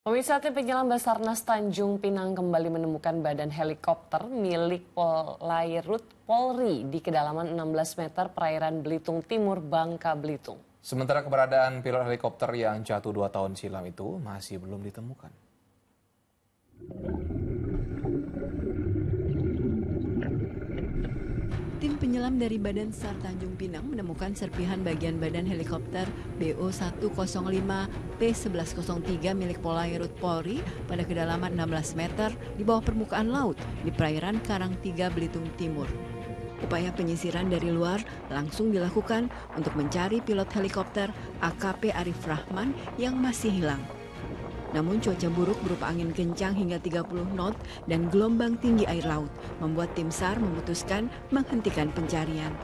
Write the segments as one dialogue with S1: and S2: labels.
S1: Pemirsa tim penyelam Basarnas Tanjung Pinang kembali menemukan badan helikopter milik Polairut Polri di kedalaman 16 meter perairan Belitung Timur, Bangka Belitung.
S2: Sementara keberadaan pilot helikopter yang jatuh dua tahun silam itu masih belum ditemukan.
S3: Tim penyelam dari Badan SAR Tanjung Pinang menemukan serpihan bagian badan helikopter BO-105 P-1103 milik Polairut Polri pada kedalaman 16 meter di bawah permukaan laut di perairan Karang 3 Belitung Timur. Upaya penyisiran dari luar langsung dilakukan untuk mencari pilot helikopter AKP Arif Rahman yang masih hilang. Namun cuaca buruk berupa angin kencang hingga 30 knot dan gelombang tinggi air laut membuat tim SAR memutuskan menghentikan pencarian.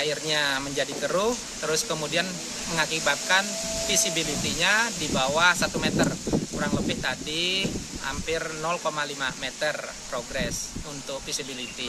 S4: Airnya menjadi keruh, terus kemudian mengakibatkan visibility-nya di bawah 1 meter. Kurang lebih tadi hampir 0,5 meter progres untuk visibility.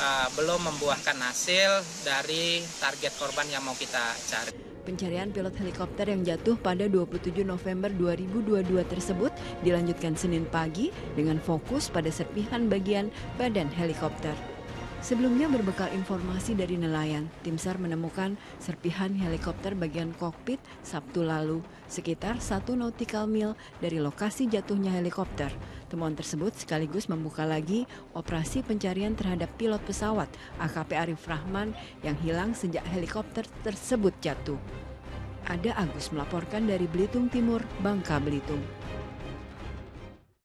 S4: Uh, belum membuahkan hasil dari target korban yang mau kita cari.
S3: Pencarian pilot helikopter yang jatuh pada 27 November 2022 tersebut dilanjutkan Senin pagi dengan fokus pada serpihan bagian badan helikopter. Sebelumnya berbekal informasi dari nelayan, tim SAR menemukan serpihan helikopter bagian kokpit Sabtu lalu, sekitar satu nautical mil dari lokasi jatuhnya helikopter. Temuan tersebut sekaligus membuka lagi operasi pencarian terhadap pilot pesawat AKP Arif Rahman yang hilang sejak helikopter tersebut jatuh. Ada Agus melaporkan dari Belitung Timur, Bangka Belitung.